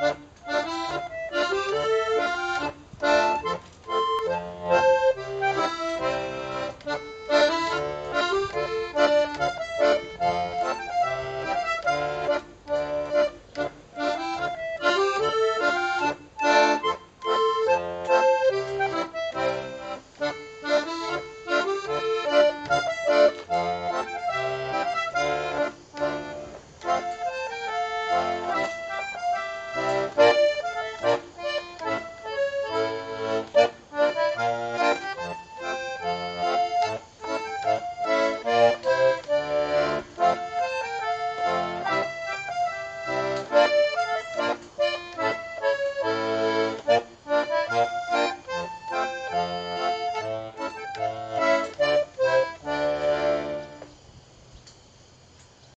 Bye.